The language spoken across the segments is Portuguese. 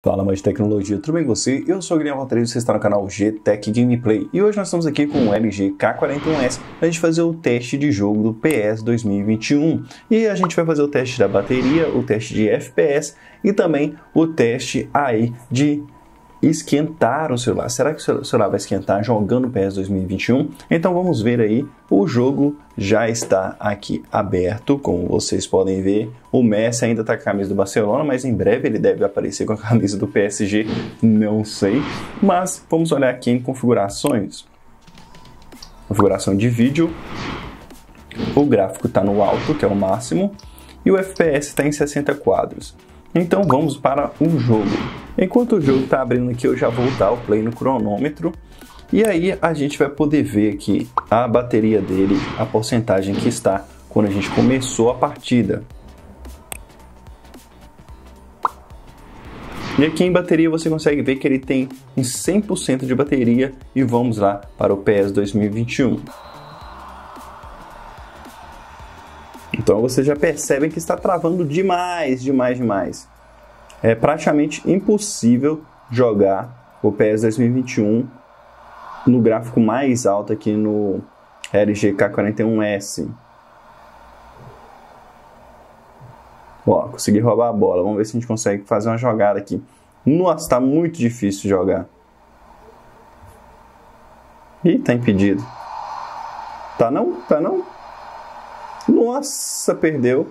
Fala mais de tecnologia, tudo bem com você? Eu sou o Guilherme Valtteri, você está no canal G-Tech Gameplay e hoje nós estamos aqui com o LG K41S para a gente fazer o teste de jogo do PS 2021 e a gente vai fazer o teste da bateria, o teste de FPS e também o teste aí de esquentar o celular. Será que o celular vai esquentar jogando PS 2021? Então vamos ver aí. O jogo já está aqui aberto, como vocês podem ver. O Messi ainda está com a camisa do Barcelona, mas em breve ele deve aparecer com a camisa do PSG, não sei. Mas vamos olhar aqui em configurações. Configuração de vídeo. O gráfico está no alto, que é o máximo, e o FPS está em 60 quadros. Então vamos para o jogo. Enquanto o jogo está abrindo aqui, eu já vou dar o play no cronômetro. E aí a gente vai poder ver aqui a bateria dele, a porcentagem que está quando a gente começou a partida. E aqui em bateria você consegue ver que ele tem 100% de bateria e vamos lá para o PS 2021. Então você já percebe que está travando demais, demais, demais. É praticamente impossível jogar o PS 2021 no gráfico mais alto aqui no LG K41S. Ó, consegui roubar a bola. Vamos ver se a gente consegue fazer uma jogada aqui. Nossa, está muito difícil jogar. Ih, tá impedido. Tá não? Tá não? Nossa, perdeu.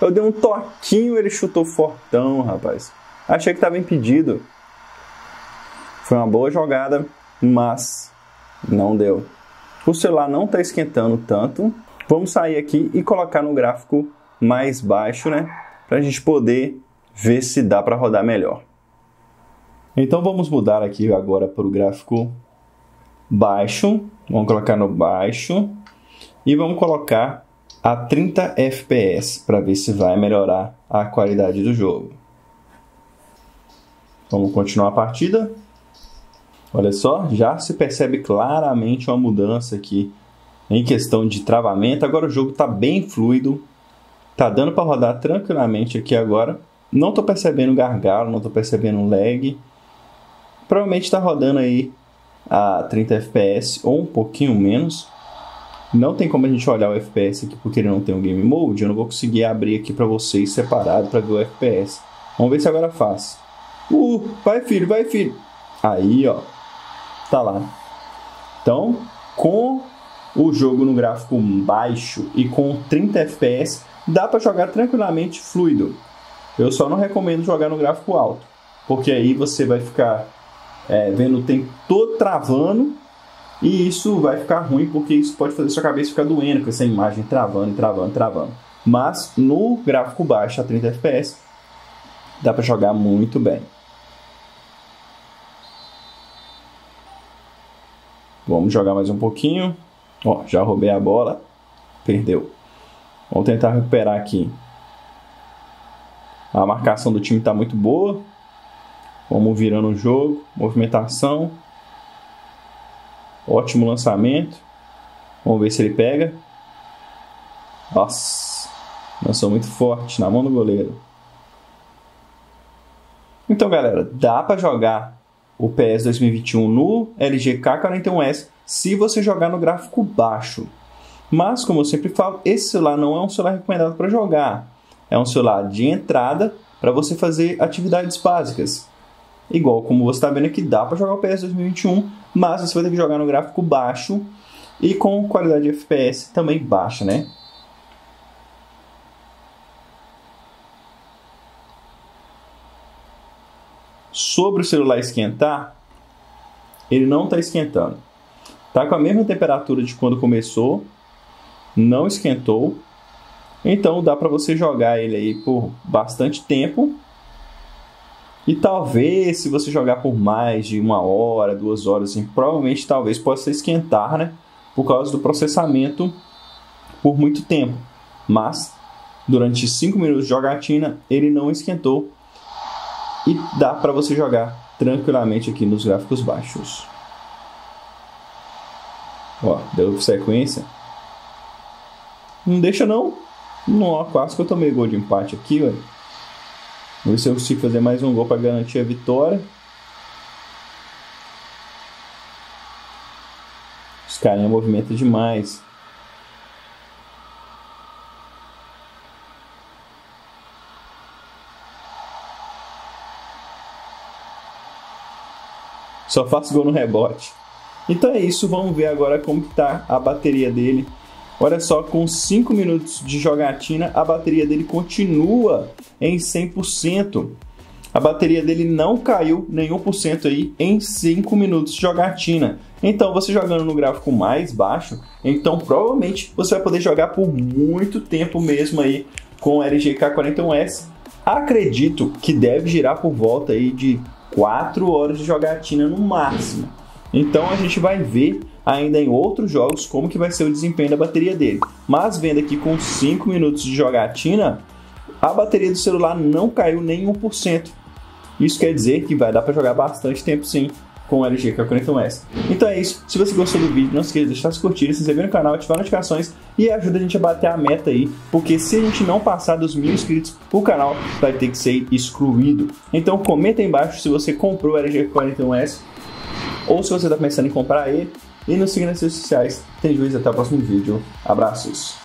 Eu dei um toquinho, ele chutou fortão, rapaz. Achei que estava impedido. Foi uma boa jogada, mas não deu. O celular não está esquentando tanto. Vamos sair aqui e colocar no gráfico mais baixo, né? Para a gente poder ver se dá para rodar melhor. Então vamos mudar aqui agora para o gráfico baixo. Vamos colocar no baixo e vamos colocar a 30 fps para ver se vai melhorar a qualidade do jogo. Vamos continuar a partida. Olha só, já se percebe claramente uma mudança aqui em questão de travamento. Agora o jogo está bem fluido, está dando para rodar tranquilamente aqui agora. Não estou percebendo gargalo, não estou percebendo lag. Provavelmente está rodando aí a 30 fps ou um pouquinho menos. Não tem como a gente olhar o FPS aqui porque ele não tem o um Game Mode. Eu não vou conseguir abrir aqui para vocês separado para ver o FPS. Vamos ver se agora faz. Uh, vai filho, vai filho. Aí, ó. Tá lá. Então, com o jogo no gráfico baixo e com 30 FPS, dá para jogar tranquilamente fluido. Eu só não recomendo jogar no gráfico alto, porque aí você vai ficar é, vendo o tempo todo travando e isso vai ficar ruim porque isso pode fazer sua cabeça ficar doendo com essa imagem travando, travando, travando. Mas no gráfico baixo a 30 fps dá para jogar muito bem. Vamos jogar mais um pouquinho. Ó, já roubei a bola. Perdeu. Vamos tentar recuperar aqui. A marcação do time está muito boa. Vamos virando o jogo. Movimentação. Ótimo lançamento. Vamos ver se ele pega. Nossa, lançou muito forte na mão do goleiro. Então, galera, dá para jogar o PS 2021 no LG K41S se você jogar no gráfico baixo. Mas, como eu sempre falo, esse celular não é um celular recomendado para jogar. É um celular de entrada para você fazer atividades básicas. Igual como você está vendo aqui, dá para jogar o PS 2021, mas você vai ter que jogar no gráfico baixo e com qualidade de FPS também baixa, né? Sobre o celular esquentar, ele não está esquentando. Está com a mesma temperatura de quando começou, não esquentou. Então dá para você jogar ele aí por bastante tempo e talvez, se você jogar por mais de uma hora, duas horas, assim, provavelmente talvez possa esquentar, né? Por causa do processamento por muito tempo. Mas, durante 5 minutos de jogatina, ele não esquentou. E dá para você jogar tranquilamente aqui nos gráficos baixos. Ó, deu sequência. Não deixa não. Não, quase que eu tomei gol de empate aqui, velho. Vamos ver se eu consigo fazer mais um gol para garantir a vitória. Os carinha movimenta demais. Só faço gol no rebote. Então é isso, vamos ver agora como que tá a bateria dele. Olha só, com 5 minutos de jogatina, a bateria dele continua em 100%. A bateria dele não caiu nenhum por cento aí em 5 minutos de jogatina. Então, você jogando no gráfico mais baixo, então provavelmente você vai poder jogar por muito tempo mesmo aí com o LG K41S. Acredito que deve girar por volta aí de 4 horas de jogatina no máximo. Então a gente vai ver ainda em outros jogos como que vai ser o desempenho da bateria dele. Mas vendo aqui com 5 minutos de jogatina, a bateria do celular não caiu nem 1%. Isso quer dizer que vai dar para jogar bastante tempo sim com o LG K41S. Então é isso. Se você gostou do vídeo, não se esqueça de deixar seu curtir, se inscrever no canal, ativar notificações e ajuda a gente a bater a meta aí, porque se a gente não passar dos mil inscritos, o canal vai ter que ser excluído. Então comenta aí embaixo se você comprou o LG K41S ou se você está pensando em comprar ele. E nos siga nas redes sociais. Tem juízo até o próximo vídeo. Abraços.